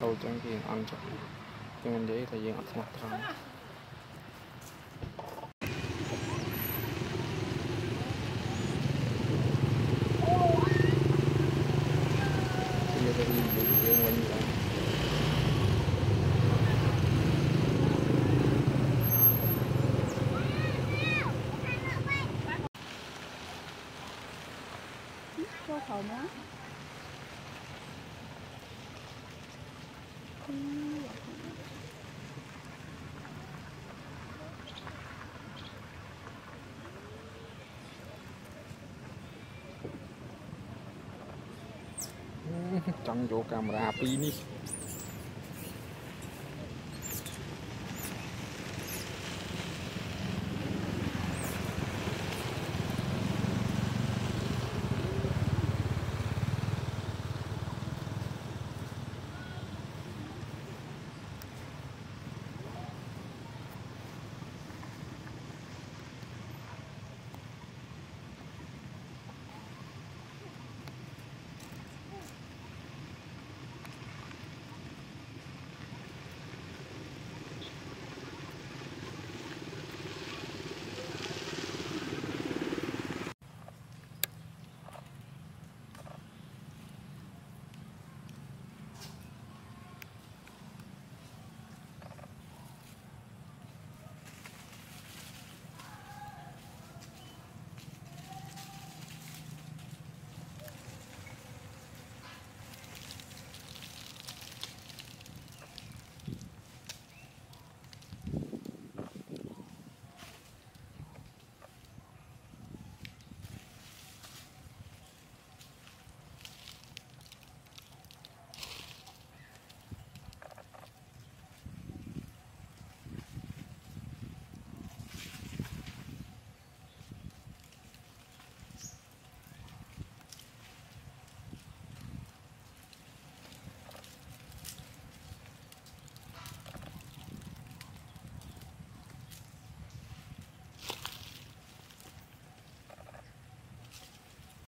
lâu chẳng thì ăn chắc cho mình để thời gian ăn mặt thôi Hãy subscribe cho kênh Ghiền Mì Gõ Để không bỏ lỡ những video hấp dẫn ចង់យកកាមេរ៉ាពីរនេះ